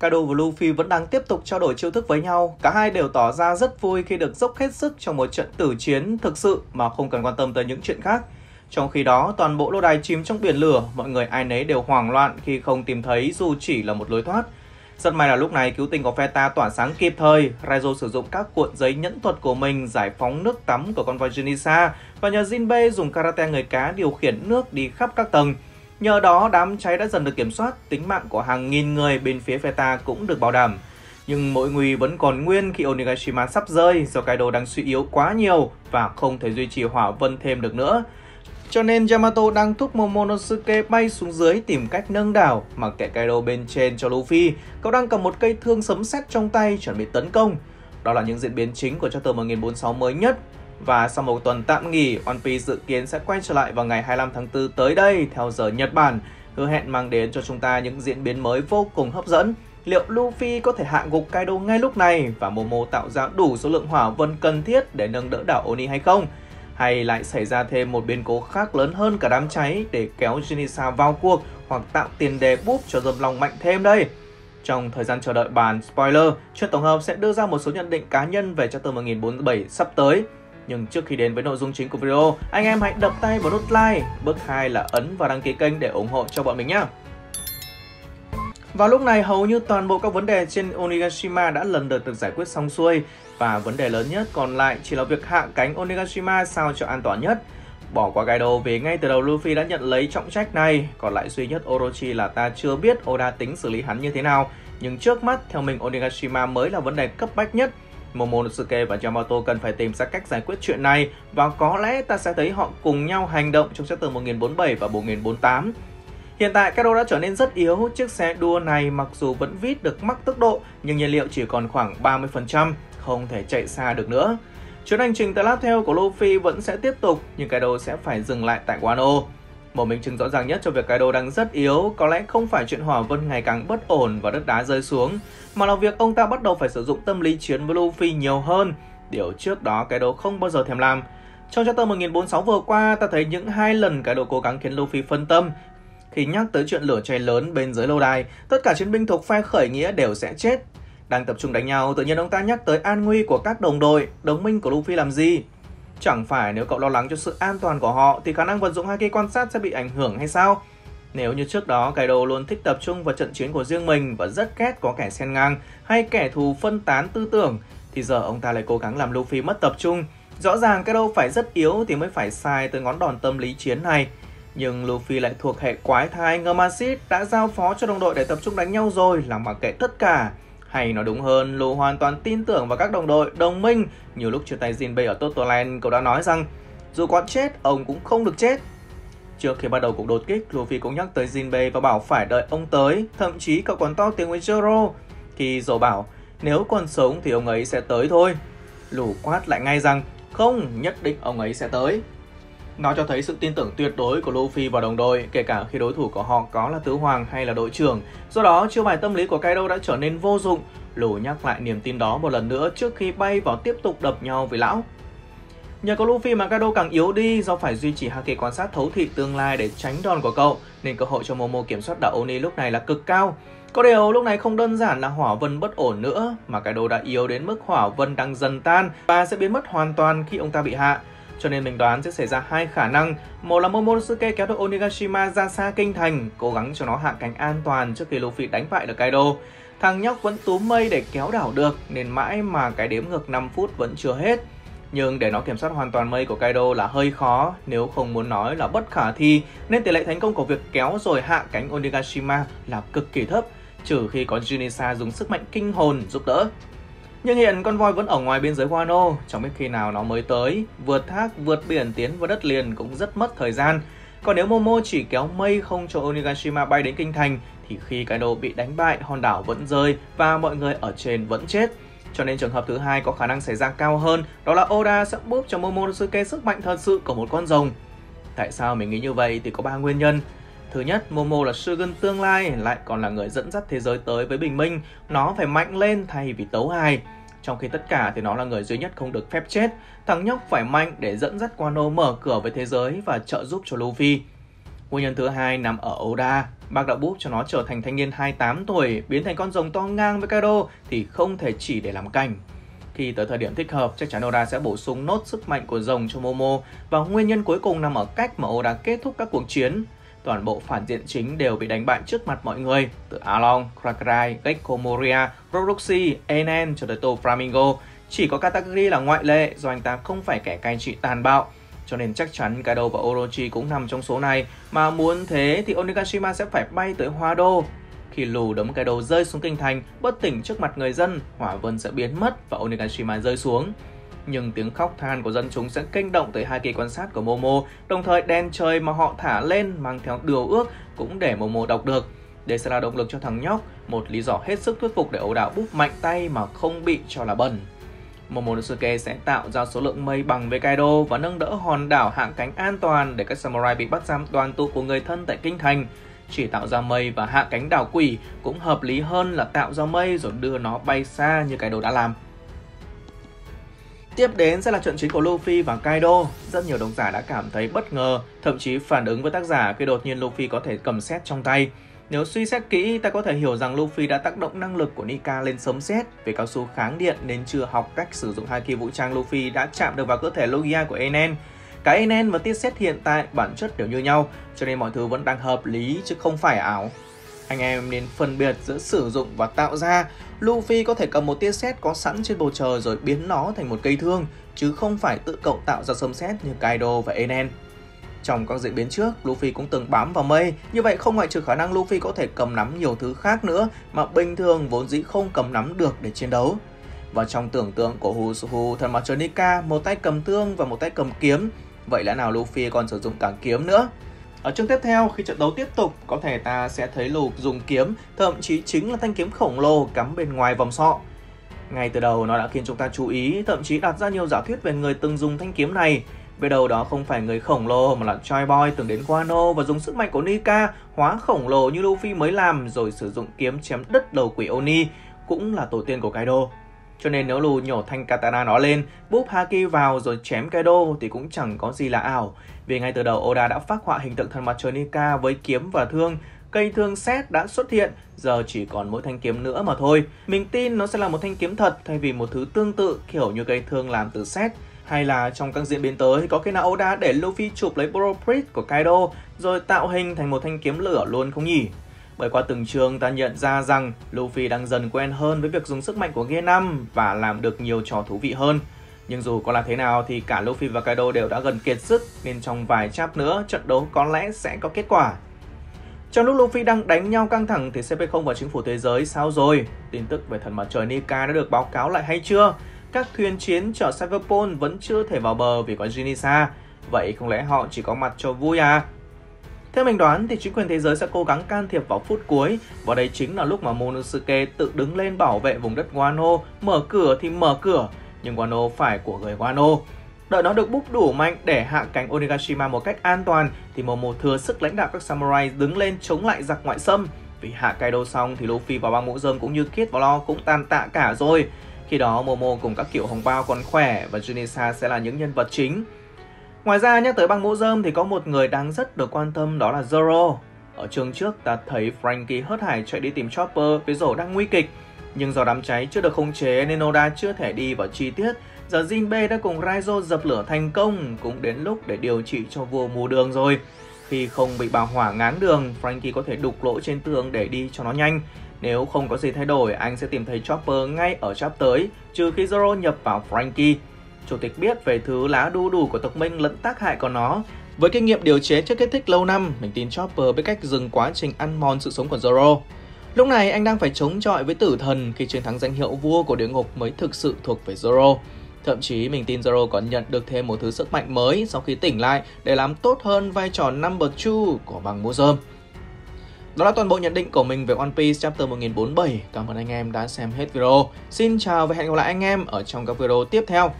Kaido và Luffy vẫn đang tiếp tục trao đổi chiêu thức với nhau. Cả hai đều tỏ ra rất vui khi được dốc hết sức trong một trận tử chiến thực sự mà không cần quan tâm tới những chuyện khác. Trong khi đó, toàn bộ lô đài chìm trong biển lửa, mọi người ai nấy đều hoảng loạn khi không tìm thấy dù chỉ là một lối thoát. Rất may là lúc này cứu tinh của Feta tỏa sáng kịp thời, Raizo sử dụng các cuộn giấy nhẫn thuật của mình giải phóng nước tắm của con voi Junisa và nhờ Jinbei dùng karate người cá điều khiển nước đi khắp các tầng. Nhờ đó, đám cháy đã dần được kiểm soát, tính mạng của hàng nghìn người bên phía Feta cũng được bảo đảm. Nhưng mỗi nguy vẫn còn nguyên khi Onigashima sắp rơi do Kaido đang suy yếu quá nhiều và không thể duy trì hỏa vân thêm được nữa. Cho nên Yamato đang thúc Momonosuke bay xuống dưới tìm cách nâng đảo, mặc kệ Kaido bên trên cho Luffy. Cậu đang cầm một cây thương sấm sét trong tay chuẩn bị tấn công. Đó là những diễn biến chính của chapter 1046 mới nhất. Và sau một tuần tạm nghỉ, One Piece dự kiến sẽ quay trở lại vào ngày 25 tháng 4 tới đây theo giờ Nhật Bản, hứa hẹn mang đến cho chúng ta những diễn biến mới vô cùng hấp dẫn. Liệu Luffy có thể hạ gục Kaido ngay lúc này và Momo tạo ra đủ số lượng hỏa vân cần thiết để nâng đỡ đảo Oni hay không? hay lại xảy ra thêm một biến cố khác lớn hơn cả đám cháy để kéo Junisa vào cuộc hoặc tạo tiền đề búp cho dâm lòng mạnh thêm đây. Trong thời gian chờ đợi bàn spoiler, chuyện tổng hợp sẽ đưa ra một số nhận định cá nhân về chapter 1047 sắp tới. Nhưng trước khi đến với nội dung chính của video, anh em hãy đập tay vào nút like. Bước 2 là ấn và đăng ký kênh để ủng hộ cho bọn mình nhé. Vào lúc này, hầu như toàn bộ các vấn đề trên Onigashima đã lần lượt được giải quyết xong xuôi và vấn đề lớn nhất còn lại chỉ là việc hạ cánh Onigashima sao cho an toàn nhất. Bỏ qua Kaido vì ngay từ đầu Luffy đã nhận lấy trọng trách này, còn lại duy nhất Orochi là ta chưa biết Oda tính xử lý hắn như thế nào. Nhưng trước mắt, theo mình Onigashima mới là vấn đề cấp bách nhất. Momonosuke và Yamato cần phải tìm ra cách giải quyết chuyện này và có lẽ ta sẽ thấy họ cùng nhau hành động trong chapter 1047 và 1048. Hiện tại Kaido đã trở nên rất yếu, chiếc xe đua này mặc dù vẫn vít được mắc tốc độ nhưng nhiên liệu chỉ còn khoảng 30%, không thể chạy xa được nữa. Chuyến hành trình tới lap theo của Luffy vẫn sẽ tiếp tục nhưng Kaido sẽ phải dừng lại tại Wano. Một minh chứng rõ ràng nhất cho việc Kaido đang rất yếu có lẽ không phải chuyện hỏa vân ngày càng bất ổn và đất đá rơi xuống, mà là việc ông ta bắt đầu phải sử dụng tâm lý chiến với Luffy nhiều hơn, điều trước đó Kaido không bao giờ thèm làm. Trong chapter 1046 vừa qua, ta thấy những hai lần Kaido cố gắng khiến Luffy phân tâm, khi nhắc tới chuyện lửa cháy lớn bên dưới lâu đài, tất cả chiến binh thuộc phe khởi nghĩa đều sẽ chết. Đang tập trung đánh nhau, tự nhiên ông ta nhắc tới an nguy của các đồng đội, đồng minh của Luffy làm gì? Chẳng phải nếu cậu lo lắng cho sự an toàn của họ, thì khả năng vận dụng hai cây quan sát sẽ bị ảnh hưởng hay sao? Nếu như trước đó Kaido luôn thích tập trung vào trận chiến của riêng mình và rất ghét có kẻ xen ngang hay kẻ thù phân tán tư tưởng, thì giờ ông ta lại cố gắng làm Luffy mất tập trung. Rõ ràng Kaido phải rất yếu thì mới phải sai tới ngón đòn tâm lý chiến này. Nhưng Luffy lại thuộc hệ quái thai Ngamasit đã giao phó cho đồng đội để tập trung đánh nhau rồi, làm mặc kệ tất cả. Hay nói đúng hơn, Lu hoàn toàn tin tưởng vào các đồng đội, đồng minh. Nhiều lúc chia tay Jinbei ở Totoland, cậu đã nói rằng dù có chết, ông cũng không được chết. Trước khi bắt đầu cuộc đột kích, Luffy cũng nhắc tới Jinbei và bảo phải đợi ông tới. Thậm chí cậu còn to tiếng với Zoro. Khi Zoro bảo, nếu còn sống thì ông ấy sẽ tới thôi. Lù quát lại ngay rằng, không, nhất định ông ấy sẽ tới. Nó cho thấy sự tin tưởng tuyệt đối của Luffy và đồng đội, kể cả khi đối thủ của họ có là tứ hoàng hay là đội trưởng. Do đó, chiêu bài tâm lý của Kaido đã trở nên vô dụng. Lù nhắc lại niềm tin đó một lần nữa trước khi bay vào tiếp tục đập nhau với lão. Nhờ có Luffy mà Kaido càng yếu đi do phải duy trì Haki quan sát thấu thị tương lai để tránh đòn của cậu, nên cơ hội cho Momo kiểm soát đảo Oni lúc này là cực cao. Có điều lúc này không đơn giản là hỏa vân bất ổn nữa, mà Kaido đã yếu đến mức hỏa vân đang dần tan và sẽ biến mất hoàn toàn khi ông ta bị hạ. Cho nên mình đoán sẽ xảy ra hai khả năng. Một là Momonosuke kéo được Onigashima ra xa kinh thành, cố gắng cho nó hạ cánh an toàn trước khi Luffy đánh bại được Kaido. Thằng nhóc vẫn túm mây để kéo đảo được, nên mãi mà cái đếm ngược 5 phút vẫn chưa hết. Nhưng để nó kiểm soát hoàn toàn mây của Kaido là hơi khó, nếu không muốn nói là bất khả thi, nên tỷ lệ thành công của việc kéo rồi hạ cánh Onigashima là cực kỳ thấp, trừ khi có Junisa dùng sức mạnh kinh hồn giúp đỡ. Nhưng hiện con voi vẫn ở ngoài biên giới Guano, chẳng biết khi nào nó mới tới. Vượt thác, vượt biển tiến vào đất liền cũng rất mất thời gian. Còn nếu Momo chỉ kéo mây không cho Onigashima bay đến kinh thành, thì khi Kaido bị đánh bại, hòn đảo vẫn rơi và mọi người ở trên vẫn chết. Cho nên trường hợp thứ hai có khả năng xảy ra cao hơn, đó là Oda sẽ búp cho Momonosuke sức mạnh thật sự của một con rồng. Tại sao mình nghĩ như vậy thì có ba nguyên nhân. Thứ nhất, Momo là Shogun tương lai, lại còn là người dẫn dắt thế giới tới với bình minh. Nó phải mạnh lên thay vì tấu hài. Trong khi tất cả thì nó là người duy nhất không được phép chết. Thằng nhóc phải mạnh để dẫn dắt Wano mở cửa với thế giới và trợ giúp cho Luffy. Nguyên nhân thứ hai nằm ở Oda. Bác đã bút cho nó trở thành thanh niên 28 tuổi, biến thành con rồng to ngang với Kaido thì không thể chỉ để làm cảnh. Khi tới thời điểm thích hợp, chắc chắn Oda sẽ bổ sung nốt sức mạnh của rồng cho Momo và nguyên nhân cuối cùng nằm ở cách mà Oda kết thúc các cuộc chiến. Toàn bộ phản diện chính đều bị đánh bại trước mặt mọi người, từ Along, Krakrai, Gecko Moria, Roxy, Enen cho tới Tô Flamingo. Chỉ có Katakuri là ngoại lệ do anh ta không phải kẻ cai trị tàn bạo. Cho nên chắc chắn Kaido và Orochi cũng nằm trong số này, mà muốn thế thì Onigashima sẽ phải bay tới Hoa Đô. Khi lù đấm Kaido rơi xuống kinh thành, bất tỉnh trước mặt người dân, hỏa vân sẽ biến mất và Onigashima rơi xuống. Nhưng tiếng khóc than của dân chúng sẽ kinh động tới hai kỳ quan sát của Momo, đồng thời đèn trời mà họ thả lên mang theo điều ước cũng để Momo đọc được. Đây sẽ là động lực cho thằng nhóc, một lý do hết sức thuyết phục để ấu đạo búp mạnh tay mà không bị cho là bẩn. Momonosuke sẽ tạo ra số lượng mây bằng với Kaido và nâng đỡ hòn đảo hạng cánh an toàn để các samurai bị bắt giam đoàn tụ của người thân tại kinh thành. Chỉ tạo ra mây và hạ cánh đảo quỷ cũng hợp lý hơn là tạo ra mây rồi đưa nó bay xa như Kaido đã làm. Tiếp đến sẽ là trận chính của Luffy và Kaido. Rất nhiều độc giả đã cảm thấy bất ngờ, thậm chí phản ứng với tác giả khi đột nhiên Luffy có thể cầm xét trong tay. Nếu suy xét kỹ, ta có thể hiểu rằng Luffy đã tác động năng lực của Nika lên sấm sét về cao su kháng điện nên chưa học cách sử dụng hai kỳ vũ trang Luffy đã chạm được vào cơ thể Logia của Enen. Cả Enen và tiết xét hiện tại bản chất đều như nhau, cho nên mọi thứ vẫn đang hợp lý chứ không phải ảo. Anh em nên phân biệt giữa sử dụng và tạo ra. Luffy có thể cầm một tia sét có sẵn trên bầu trời rồi biến nó thành một cây thương, chứ không phải tự cậu tạo ra sấm sét như Kaido và Enen. Trong các diễn biến trước, Luffy cũng từng bám vào mây, như vậy không ngoại trừ khả năng Luffy có thể cầm nắm nhiều thứ khác nữa mà bình thường vốn dĩ không cầm nắm được để chiến đấu. Và trong tưởng tượng của Husuhu, thần mặt trời Nika, một tay cầm thương và một tay cầm kiếm, vậy lẽ nào Luffy còn sử dụng cả kiếm nữa? Ở chương tiếp theo, khi trận đấu tiếp tục, có thể ta sẽ thấy Luke dùng kiếm, thậm chí chính là thanh kiếm khổng lồ cắm bên ngoài vòng sọ. Ngay từ đầu nó đã khiến chúng ta chú ý, thậm chí đặt ra nhiều giả thuyết về người từng dùng thanh kiếm này. Về đầu đó không phải người khổng lồ mà là Choi Boy từng đến Guano và dùng sức mạnh của Nika hóa khổng lồ như Luffy mới làm rồi sử dụng kiếm chém đứt đầu quỷ Oni, cũng là tổ tiên của Kaido. Cho nên nếu lù nhổ thanh katana nó lên, búp Haki vào rồi chém Kaido thì cũng chẳng có gì là ảo. Vì ngay từ đầu Oda đã phát họa hình tượng thần mặt trời Nika với kiếm và thương, cây thương xét đã xuất hiện, giờ chỉ còn mỗi thanh kiếm nữa mà thôi. Mình tin nó sẽ là một thanh kiếm thật thay vì một thứ tương tự kiểu như cây thương làm từ xét. Hay là trong các diễn biến tới có khi nào Oda để Luffy chụp lấy Blueprint của Kaido rồi tạo hình thành một thanh kiếm lửa luôn không nhỉ? Bởi qua từng chương ta nhận ra rằng Luffy đang dần quen hơn với việc dùng sức mạnh của Gear 5 và làm được nhiều trò thú vị hơn. Nhưng dù có là thế nào thì cả Luffy và Kaido đều đã gần kiệt sức, nên trong vài chap nữa, trận đấu có lẽ sẽ có kết quả. Trong lúc Luffy đang đánh nhau căng thẳng thì CP0 và chính phủ thế giới sao rồi? Tin tức về thần mặt trời Nika đã được báo cáo lại hay chưa? Các thuyền chiến chở Cyberpol vẫn chưa thể vào bờ vì có Jinisa. Vậy không lẽ họ chỉ có mặt cho vui à? Theo mình đoán thì chính quyền thế giới sẽ cố gắng can thiệp vào phút cuối và đây chính là lúc mà Monosuke tự đứng lên bảo vệ vùng đất Wano, mở cửa thì mở cửa, nhưng Wano phải của người Wano. Đợi nó được búc đủ mạnh để hạ cánh Onigashima một cách an toàn thì Momo thừa sức lãnh đạo các samurai đứng lên chống lại giặc ngoại xâm. Vì hạ Kaido xong thì Luffy và băng mũ rơm cũng như Kid và Lo cũng tàn tạ cả rồi. Khi đó Momo cùng các kiểu hồng bao còn khỏe và Junisa sẽ là những nhân vật chính. Ngoài ra nhắc tới băng mũ rơm thì có một người đáng rất được quan tâm đó là Zoro. Ở chương trước ta thấy Frankie hớt hải chạy đi tìm Chopper với rổ đang nguy kịch. Nhưng do đám cháy chưa được khống chế nên Oda chưa thể đi vào chi tiết. Giờ Jinbe đã cùng Raizo dập lửa thành công, cũng đến lúc để điều trị cho vua mù đường rồi. Khi không bị bà hỏa ngáng đường, Frankie có thể đục lỗ trên tường để đi cho nó nhanh. Nếu không có gì thay đổi, anh sẽ tìm thấy Chopper ngay ở chap tới, trừ khi Zoro nhập vào Frankie. Chủ tịch biết về thứ lá đu đủ của tộc Minh lẫn tác hại của nó. Với kinh nghiệm điều chế chất kích thích lâu năm, mình tin Chopper biết cách dừng quá trình ăn mòn sự sống của Zoro. Lúc này anh đang phải chống chọi với tử thần khi chiến thắng danh hiệu vua của địa ngục mới thực sự thuộc về Zoro. Thậm chí mình tin Zoro còn nhận được thêm một thứ sức mạnh mới sau khi tỉnh lại để làm tốt hơn vai trò number 2 của băng mũ rơm. Đó là toàn bộ nhận định của mình về One Piece chapter 1047. Cảm ơn anh em đã xem hết video. Xin chào và hẹn gặp lại anh em ở trong các video tiếp theo.